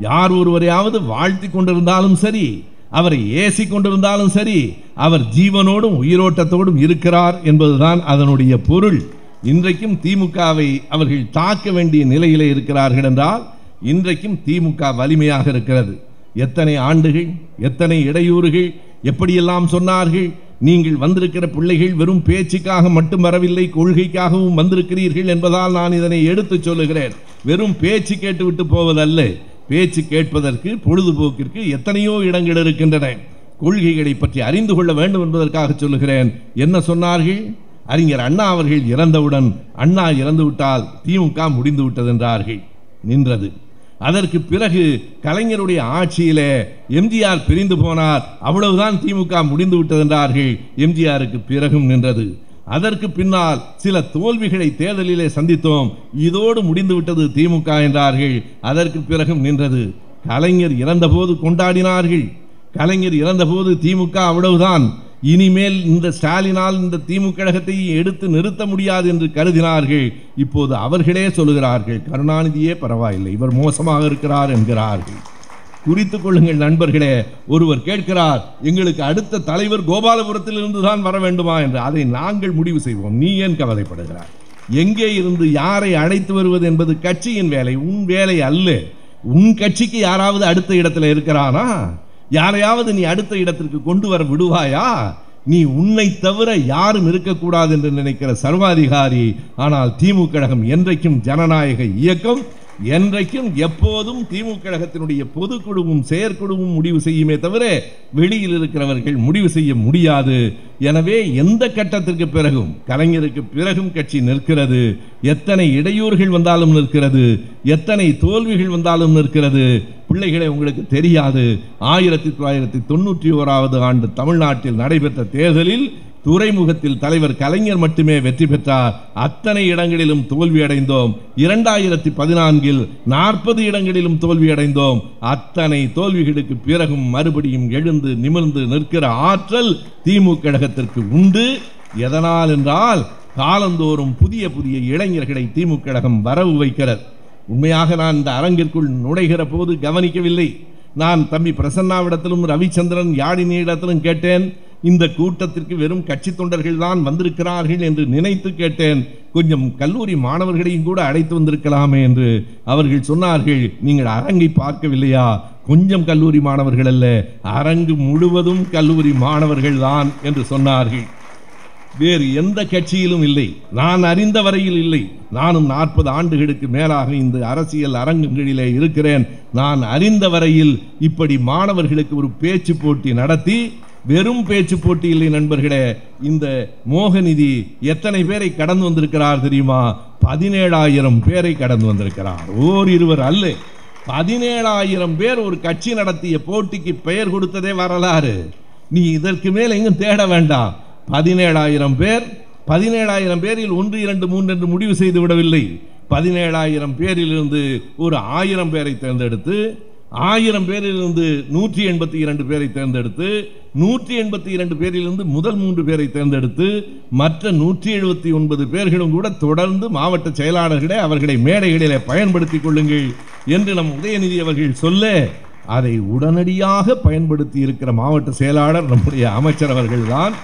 யார் ஒருவரையாவது வாழ்த்தி கொண்டிருந்தாலும் சரி அவரை ஏசி கொண்டிருந்தாலும் சரி அவர் ஜீவனோடும் உயிரோட்டத்தோடும் இருக்கிறார் என்பதுதான் அதனுடைய பொருள். இன்றைக்கும் திமுகவை அவர்கள் தாக்க வேண்டிய நிலையிலே இருக்கிறார்கள் என்றால் இன்றைக்கும் திமுக வலிமையாக இருக்கிறது. எத்தனை ஆண்டுகள் எத்தனை இடையூறுகள் எப்படியெல்லாம் சொன்னார்கள் நீங்கள் வந்திருக்கிற பிள்ளைகள் வெறும் பேச்சுக்காக மட்டும் வரவில்லை கொள்கைக்காகவும் வந்திருக்கிறீர்கள் என்பதால் நான் இதனை எடுத்துச் சொல்லுகிறேன். வெறும் பேச்சு கேட்டுவிட்டு போவதல்ல பேச்சு கேட்பதற்கு பொழுதுபோக்கிற்கு எத்தனையோ இடங்கள் இருக்கின்றன. கொள்கைகளை பற்றி அறிந்து கொள்ள வேண்டும் என்பதற்காக சொல்லுகிறேன். என்ன சொன்னார்கள்? அறிஞர் அண்ணா அவர்கள் இறந்தவுடன் அண்ணா இறந்துவிட்டால் திமுக முடிந்து விட்டது என்றார்கள். நின்றது. அதற்கு பிறகு கலைஞருடைய ஆட்சியிலே எம்ஜிஆர் பிரிந்து போனார். அவ்வளவுதான் திமுக முடிந்து விட்டது என்றார்கள். எம்ஜிஆருக்கு பிறகும் நின்றது. அதற்கு பின்னால் சில தோல்விகளை தேர்தலிலே சந்தித்தோம். இதோடு முடிந்து விட்டது திமுக என்றார்கள். அதற்கு பிறகும் நின்றது. கலைஞர் இறந்தபோது கொண்டாடினார்கள். கலைஞர் இறந்தபோது திமுக அவ்வளவுதான். இனிமேல் இந்த ஸ்டாலினால் இந்த திமுக கழகத்தை எடுத்து நிறுத்த முடியாது என்று கருதினார்கள். இப்போது அவர்களே சொல்லுகிறார்கள் கருணாநிதியே பரவாயில்லை இவர் மோசமாக இருக்கிறார் என்கிறார்கள். குறித்துக் கொள்ளுங்கள் நண்பர்களே ஒருவர் கேட்கிறார் எங்களுக்கு அடுத்த தலைவர் கோபாலபுரத்தில் இருந்து தான் வர வேண்டுமா? என்று. அதை நாங்கள் முடிவு செய்வோம். நீ ஏன் கவலைப்படுகிறார் எங்கே இருந்து யாரை அழைத்து வருவது என்பது கட்சியின் வேலை உன் வேலை அல்ல. உன் கட்சிக்கு யாராவது அடுத்த இடத்துல இருக்கிறானா? யாரையாவது நீ அடுத்த இடத்திற்கு கொண்டு வர விடுவாயா? நீ உன்னை தவிர யாரும் இருக்கக்கூடாது என்று நினைக்கிற சர்வாதிகாரி. ஆனால் திமுக கழகம் என்றைக்கும் ஜனநாயக இயக்கம் என்றைக்கும் எப்போதும் திமுக கழகத்தினுடைய பொதுக்குழுவும் செயற்குழுவும் முடிவு செய்யுமே தவிர வெளியில் இருக்கிறவர்கள் முடிவு செய்ய முடியாது. எனவே எந்த கட்டத்திற்கு பிறகும் கலைஞருக்கு பிறகும் கட்சி நிற்கிறது. எத்தனை இடையூறுகள் வந்தாலும் நிற்கிறது. எத்தனை தோல்விகள் வந்தாலும் நிற்கிறது. பிள்ளைகளை உங்களுக்கு தெரியாது. ஆயிரத்தி தொள்ளாயிரத்தி தொண்ணூற்றி ஓராவது ஆண்டு தமிழ்நாட்டில் நடைபெற்ற தேர்தலில் துறைமுகத்தில் தலைவர் கலைஞர் மட்டுமே வெற்றி பெற்றார். அத்தனை இடங்களிலும் தோல்வி அடைந்தோம். இரண்டாயிரத்தி பதினான்கில் நாற்பது இடங்களிலும் தோல்வி அடைந்தோம். அத்தனை தோல்விகளுக்கு பிறகும் மறுபடியும் எழுந்து நிமிர்ந்து நிற்கிற ஆற்றல் திமுக கழகத்திற்கு உண்டு. எதனால் என்றால் காலந்தோறும் புதிய புதிய இளைஞர்களை திமுக கழகம் வரவு வைக்கிறது. உண்மையாக நான் இந்த அரங்கிற்குள் நுழைகிற போது கவனிக்கவில்லை. நான் தம்பி பிரசன்னாவிடத்திலும் ரவிச்சந்திரன் யாழினியிடத்திலும் கேட்டேன். இந்த கூட்டத்திற்கு வெறும் கட்சி தொண்டர்கள் தான் வந்திருக்கிறார்கள் என்று நினைத்து கேட்டேன். கொஞ்சம் கல்லூரி மாணவர்களையும் கூட அழைத்து வந்திருக்கலாமே என்று அவர்கள் சொன்னார்கள். நீங்கள் அரங்கை பார்க்கவில்லையா? கொஞ்சம் கல்லூரி மாணவர்கள் அல்ல அரங்கு முழுவதும் கல்லூரி மாணவர்கள் தான் என்று சொன்னார்கள். வேறு எந்த கட்சியிலும் இல்லை. நான் அறிந்த வரையில் இல்லை. நானும் நாற்பது ஆண்டுகளுக்கு மேலாக இந்த அரசியல் அரங்குகளிலே இருக்கிறேன். நான் அறிந்த வரையில் இப்படி மாணவர்களுக்கு ஒரு பேச்சு போட்டி நடத்தி வெறும் பேச்சு போட்டி இல்லை நண்பர்களே. இந்த மோகநிதி எத்தனை பேரை கடந்து வந்திருக்கிறார் தெரியுமா? பதினேழாயிரம் பேரை கடந்து வந்திருக்கிறார். ஓர் இருவர் அல்ல. பதினேழாயிரம் பேர் ஒரு கட்சி நடத்திய போட்டிக்கு பெயர் கொடுத்ததே வரலாறு. நீ இதற்கு மேல் எங்கும் தேட வேண்டாம். பதினேழாயிரம் பேர் பதினேழாயிரம் பேரில் ஒன்று இரண்டு மூன்று என்று முடிவு செய்து விடவில்லை. பதினேழாயிரம் பேரிலிருந்து ஒரு ஆயிரம் பேரை தேர்ந்தெடுத்து ஆயிரம் பேரிலிருந்து நூற்றி எண்பத்தி இரண்டு பேரை தேர்ந்தெடுத்து நூற்றி எண்பத்தி இரண்டு பேரிலிருந்து முதல் மூன்று பேரை தேர்ந்தெடுத்து மற்ற நூற்றி எழுபத்தி ஒன்பது பேர்களும் கூட தொடர்ந்து மாவட்ட செயலாளர்களே அவர்களை மேடைகளிலே பயன்படுத்திக் கொள்ளுங்கள் என்று நம் உதயநிதி அவர்கள் சொல்ல அதை உடனடியாக பயன்படுத்தி இருக்கிற மாவட்ட செயலாளர் நம்முடைய அமைச்சர் அவர்கள்தான்.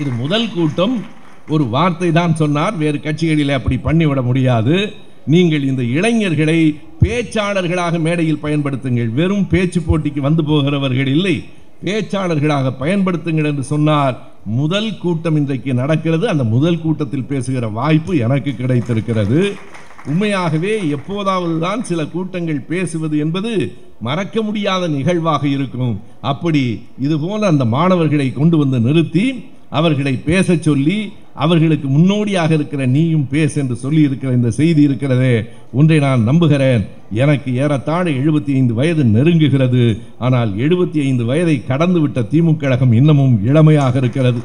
இது முதல் கூட்டம். ஒரு வார்த்தை தான் சொன்னார். வேறு கட்சிகளில் அப்படி பண்ணிவிட முடியாது. நீங்கள் இந்த இளைஞர்களை பேச்சாளர்களாக மேடையில் பயன்படுத்துங்கள். வெறும் பேச்சு போட்டிக்கு வந்து போகிறவர்கள் இல்லை. பேச்சாளர்களாக பயன்படுத்துங்கள் என்று சொன்னார் முதல் கூட்டம் இன்றைக்கு நடக்கிறது. அந்த முதல் கூட்டத்தில் பேசுகிற வாய்ப்பு எனக்கு கிடைத்திருக்கிறது. உண்மையாகவே எப்போதாவது தான் சில கூட்டங்கள் பேசுவது என்பது மறக்க முடியாத நிகழ்வாக இருக்கும். அப்படி இதுபோல அந்த மாணவர்களை கொண்டு வந்து நிறுத்தி அவர்களை பேச சொல்லி அவர்களுக்கு முன்னோடியாக இருக்கிற நீயும் பேச என்று சொல்லி இருக்கிற இந்த செய்தி இருக்கிறதே ஒன்றை நான் நம்புகிறேன். எனக்கு ஏறத்தாழ எழுபத்தி ஐந்து வயது நெருங்குகிறது. ஆனால் எழுபத்தி ஐந்து வயதை கடந்துவிட்ட திமுக கழகம் இன்னமும் இளமையாக இருக்கிறது.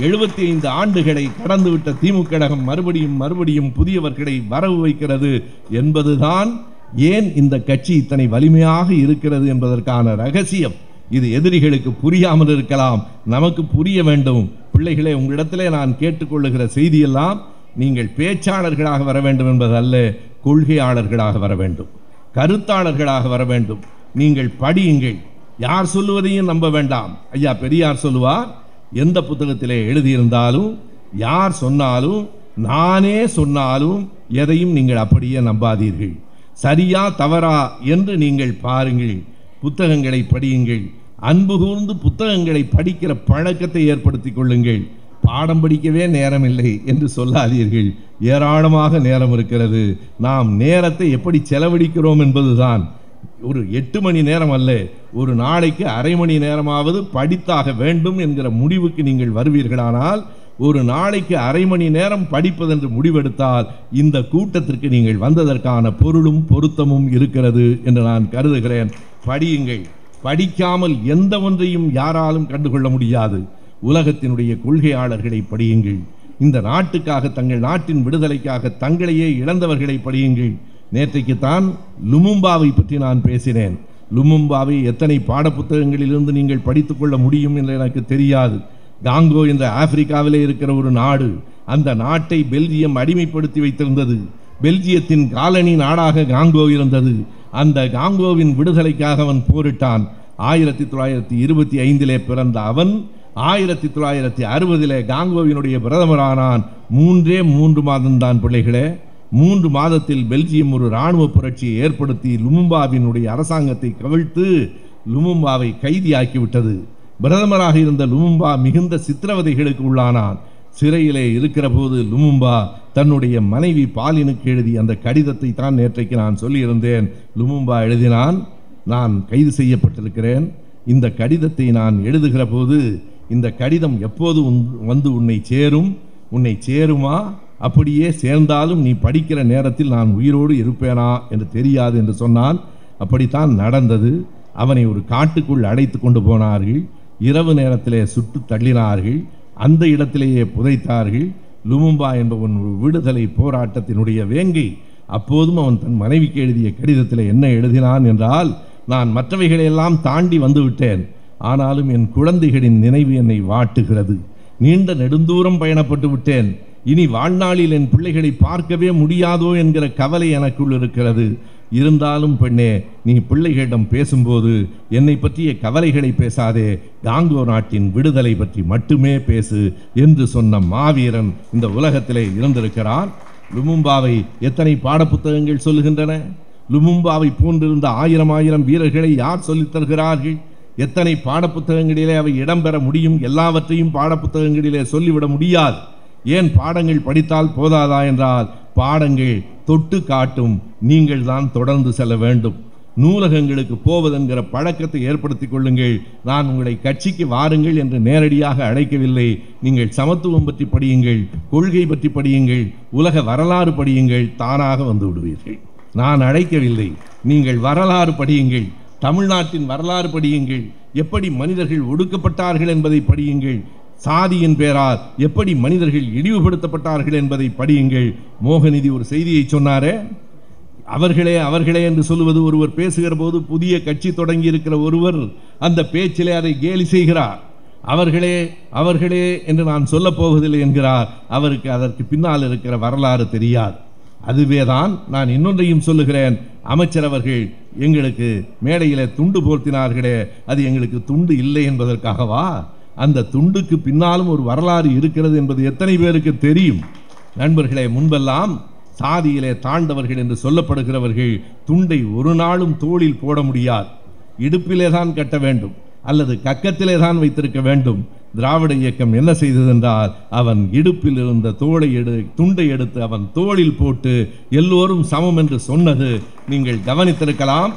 எழுபத்தி ஐந்து ஆண்டுகளை கடந்துவிட்ட திமுக கழகம் மறுபடியும் மறுபடியும் புதியவர்களை வரவு வைக்கிறது என்பதுதான் ஏன் இந்த கட்சி இத்தனை வலிமையாக இருக்கிறது என்பதற்கான ரகசியம். இது எதிரிகளுக்கு புரியாமல் இருக்கலாம். நமக்கு புரிய வேண்டும். பிள்ளைகளே உங்களிடத்திலே நான் கேட்டுக்கொள்ளுகிற செய்தியெல்லாம் நீங்கள் பேச்சாளர்களாக வர வேண்டும் என்பதல்ல கொள்கையாளர்களாக வர வேண்டும். கருத்தாளர்களாக வர வேண்டும். நீங்கள் படியுங்கள். யார் சொல்லுவதையும் நம்ப வேண்டாம். ஐயா பெரியார் சொல்லுவார் எந்த புத்தகத்திலே எழுதியிருந்தாலும் யார் சொன்னாலும் நானே சொன்னாலும் எதையும் நீங்கள் அப்படியே நம்பாதீர்கள். சரியா தவறா என்று நீங்கள் பாருங்கள். புத்தகங்களை படியுங்கள். அன்பு கூர்ந்து புத்தகங்களை படிக்கிற பழக்கத்தை ஏற்படுத்திக் கொள்ளுங்கள். பாடம் படிக்கவே நேரமில்லை என்று சொல்லாதீர்கள். ஏராளமாக நேரம் இருக்கிறது. நாம் நேரத்தை எப்படி செலவழிக்கிறோம் என்பதுதான். ஒரு எட்டு மணி நேரம் அல்ல ஒரு நாளைக்கு அரை மணி நேரமாவது படித்தாக வேண்டும் என்கிற முடிவுக்கு நீங்கள் வருவீர்களானால் ஒரு நாளைக்கு அரை மணி நேரம் படிப்பதென்று முடிவெடுத்தால் இந்த கூட்டத்திற்கு நீங்கள் வந்ததற்கான பொருளும் பொருத்தமும் இருக்கிறது என்று நான் கருதுகிறேன். படியுங்கள். படிக்காமல் எந்த ஒன்றையும் யாராலும் கண்டுகொள்ள முடியாது. உலகத்தினுடைய கொள்கையாளர்களை படியுங்கள். இந்த நாட்டுக்காக தங்கள் நாட்டின் விடுதலைக்காக தங்களையே இழந்தவர்களை படியுங்கள். நேற்றைக்குத்தான் லுமும்பாவை பற்றி நான் பேசினேன். லுமும்பாவை எத்தனை பாடப்புத்தகங்களிலிருந்து நீங்கள் படித்துக்கொள்ள முடியும் என்று எனக்கு தெரியாது. காங்கோ என்ற ஆப்பிரிக்காவிலே இருக்கிற ஒரு நாடு. அந்த நாட்டை பெல்ஜியம் அடிமைப்படுத்தி வைத்திருந்தது. பெல்ஜியத்தின் காலனி நாடாக காங்கோ இருந்தது. அந்த காங்கோவின் விடுதலைக்காக அவன் போரிட்டான். ஆயிரத்தி தொள்ளாயிரத்தி இருபத்தி ஐந்திலே பிறந்த அவன் ஆயிரத்தி தொள்ளாயிரத்தி அறுபதிலே காங்கோவினுடைய பிரதமரானான். மூன்றே மூன்று மாதம்தான் பிள்ளைகளே. மூன்று மாதத்தில் பெல்ஜியம் ஒரு இராணுவ புரட்சியை ஏற்படுத்தி லுமும்பாவினுடைய அரசாங்கத்தை கவிழ்த்து லுமும்பாவை கைதியாக்கிவிட்டது பிரதமராக இருந்த லுமும்பா மிகுந்த சித்திரவதைகளுக்கு உள்ளானான். சிறையிலே இருக்கிற போது லுமும்பா தன்னுடைய மனைவி பாலினுக்கு எழுதிய அந்த கடிதத்தை தான் நேற்றைக்கு நான் சொல்லியிருந்தேன். லுமும்பா எழுதினான் நான் கைது செய்யப்பட்டிருக்கிறேன். இந்த கடிதத்தை நான் எழுதுகிற போது இந்த கடிதம் எப்போது வந்து உன்னை சேரும் உன்னை சேருமா? அப்படியே சேர்ந்தாலும் நீ படிக்கிற நேரத்தில் நான் உயிரோடு இருப்பேனா என்று தெரியாது என்று சொன்னான். அப்படித்தான் நடந்தது. அவனை ஒரு காட்டுக்குள் அழைத்து கொண்டு போனார்கள். இரவு நேரத்திலே சுட்டு தள்ளினார்கள். அந்த இடத்திலேயே புதைத்தார்கள். லுமும்பா என்பவன் விடுதலை போராட்டத்தினுடைய வேங்கை அப்போதும் அவன் தன் மனைவிக்கு எழுதிய கடிதத்தில் என்ன எழுதினான் என்றால் நான் மற்றவைகளையெல்லாம் தாண்டி வந்துவிட்டேன். ஆனாலும் என் குழந்தைகளின் நினைவு என்னை வாட்டுகிறது. நீண்ட நெடுந்தூரம் பயணப்பட்டு விட்டேன். இனி வாழ்நாளில் என் பிள்ளைகளை பார்க்கவே முடியாதோ என்கிற கவலை எனக்குள் இருக்கிறது. இருந்தாலும் பெண்ணே நீ பிள்ளைகளிடம் பேசும்போது என்னை பற்றிய கவலைகளை பேசாதே. காங்கோ நாட்டின் விடுதலை பற்றி மட்டுமே பேசு என்று சொன்ன மாவீரன் இந்த உலகத்திலே இருந்திருக்கிறான். லுமும்பாவை எத்தனை பாடப்புத்தகங்கள் சொல்லுகின்றன? லுமும்பாவை போன்றிருந்த ஆயிரம் ஆயிரம் வீரர்களை யார் சொல்லித் தருகிறார்கள்? எத்தனை பாடப்புத்தகங்களிலே அவை இடம்பெற முடியும்? எல்லாவற்றையும் பாடப்புத்தகங்களிலே சொல்லிவிட முடியாது. ஏன் பாடங்கள் படித்தால் போதாதா என்றால் பாடங்கள் தொட்டு காட்டும் நீங்கள் தான் தொடர்ந்து செல்ல வேண்டும். நூலகங்களுக்கு போவதென்கிற பழக்கத்தை ஏற்படுத்தி கொள்ளுங்கள். நான் உங்களை கட்சிக்கு வாருங்கள் என்று நேரடியாக அழைக்கவில்லை. நீங்கள் சமத்துவம் பற்றி படியுங்கள் கொள்கை பற்றி படியுங்கள் உலக வரலாறு படியுங்கள் தானாக வந்து விடுவீர்கள். நான் அழைக்கவில்லை. நீங்கள் வரலாறு படியுங்கள் தமிழ்நாட்டின் வரலாறு படியுங்கள் எப்படி மனிதர்கள் ஒடுக்கப்பட்டார்கள் என்பதை படியுங்கள் சாதியின் பேரால் எப்படி மனிதர்கள் இழிவுபடுத்தப்பட்டார்கள் என்பதை படியுங்கள். மோகநிதி ஒரு செய்தியை சொன்னாரே அவர்களே அவர்களே என்று சொல்லுவது ஒருவர் பேசுகிற போது புதிய கட்சி தொடங்கி இருக்கிற ஒருவர் அந்த பேச்சிலே அதை கேலி செய்கிறார். அவர்களே அவர்களே என்று நான் சொல்லப் போவதில்லை என்கிறார். அவருக்கு அதற்கு பின்னால் இருக்கிற வரலாறு தெரியாது. அதுவே தான் நான் இன்னொன்றையும் சொல்லுகிறேன். அமைச்சர் அவர்கள் எங்களுக்கு மேடையில் துண்டு போர்த்தினார்களே அது எங்களுக்கு துண்டு இல்லை என்பதற்காகவா? அந்த துண்டுக்கு பின்னாலும் ஒரு வரலாறு இருக்கிறது என்பது எத்தனை பேருக்கு தெரியும்? நண்பர்களே முன்பெல்லாம் சாதியிலே தாண்டவர்கள் என்று சொல்லப்படுகிறவர்கள் துண்டை ஒரு நாளும் தோளில் போட முடியாது. இடுப்பிலே தான் கட்ட வேண்டும். அல்லது கக்கத்திலே தான் வைத்திருக்க வேண்டும். திராவிட இயக்கம் என்ன செய்ததென்றால் அவன் இடுப்பில் இருந்த தோளை எடு துண்டை எடுத்து அவன் தோளில் போட்டு எல்லோரும் சமம் என்று சொன்னது நீங்கள் கவனித்திருக்கலாம்.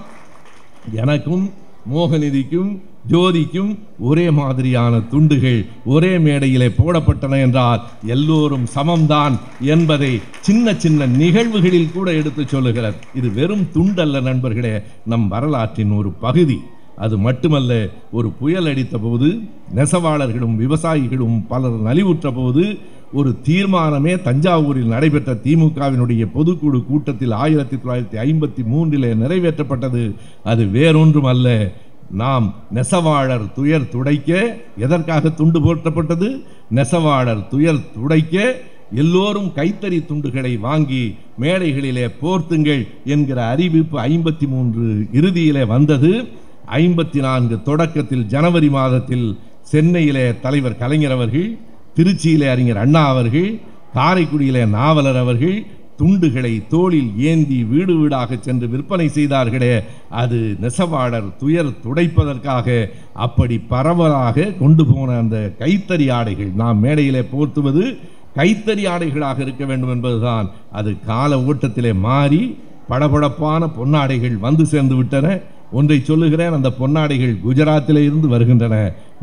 எனக்கும் மோகநிதிக்கும் ஜோதிக்கும் ஒரே மாதிரியான துண்டுகள் ஒரே மேடையிலே போடப்பட்டன என்றால் எல்லோரும் சமம்தான் என்பதை சின்ன சின்ன நிகழ்வுகளில் கூட எடுத்து சொல்லுகிறார் இது வெறும் துண்டல்ல நண்பர்களே நம் வரலாற்றின் ஒரு பகுதி. அது மட்டுமல்ல ஒரு புயல் அடித்த போது நெசவாளர்களும் விவசாயிகளும் பலர் நலிவுற்ற போது ஒரு தீர்மானமே தஞ்சாவூரில் நடைபெற்ற திமுகவினுடைய பொதுக்குழு கூட்டத்தில் ஆயிரத்தி தொள்ளாயிரத்தி ஐம்பத்தி மூன்றிலே நிறைவேற்றப்பட்டது. அது வேறொன்றும் அல்ல நாம் நெசவாளர் துயர் துடைக்க எதற்காக துண்டு போற்றப்பட்டது? நெசவாளர் துயர் துடைக்க எல்லோரும் கைத்தறி துண்டுகளை வாங்கி மேடைகளிலே போர்த்துங்கள் என்கிற அறிவிப்பு ஐம்பத்தி மூன்று இறுதியிலே வந்தது. ஐம்பத்தி நான்கு தொடக்கத்தில் ஜனவரி மாதத்தில் சென்னையிலே தலைவர் கலைஞர் அவர்கள் திருச்சியிலே அறிஞர் அண்ணா அவர்கள் காரைக்குடியிலே நாவலர் அவர்கள் துண்டுகளை தோளில் ஏந்தி வீடு வீடாக சென்று விற்பனை செய்தார்களே அது நெசவாளர் துயர் துடைப்பதற்காக அப்படி பரவலாக கொண்டு போன அந்த கைத்தறி ஆடைகள். நாம் மேடையிலே போர்த்துவது கைத்தறி ஆடைகளாக இருக்க வேண்டும் என்பதுதான். அது கால ஓட்டத்திலே மாறி படபடப்பான பொன்னாடைகள் வந்து சேர்ந்து விட்டன. ஒன்றை சொல்லுகிறேன் அந்த பொன்னாடைகள் குஜராத்திலே இருந்து வருகின்றன.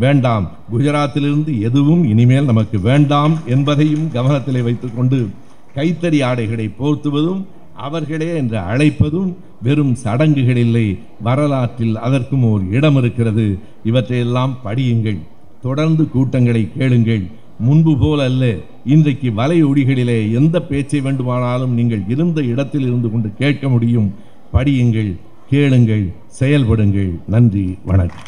வேண்டாம் குஜராத்திலிருந்து எதுவும் இனிமேல் நமக்கு வேண்டாம் என்பதையும் கவனத்திலே வைத்துக்கொண்டு கைத்தறி ஆடைகளை போர்த்துவதும் அவர்களே என்று அழைப்பதும் வெறும் சடங்குகள் இல்லை வரலாற்றில் அதற்கும் ஓர் இடம் இருக்கிறது. இவற்றையெல்லாம் படியுங்கள் தொடர்ந்து கூட்டங்களை கேளுங்கள். முன்பு போல் அல்ல இன்றைக்கு வலையொலிகளிலே எந்த பேச்சை வேண்டுமானாலும் நீங்கள் இருந்த இடத்தில் இருந்து கொண்டு கேட்க முடியும். படியுங்கள் கேளுங்கள் செயல்படுங்கள். நன்றி வணக்கம்.